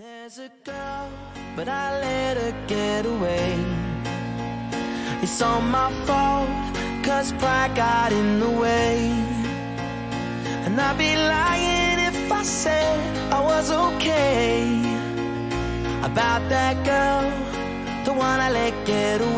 There's a girl, but I let her get away. It's all my fault, cause pride got in the way. And I'd be lying if I said I was okay. About that girl, the one I let get away.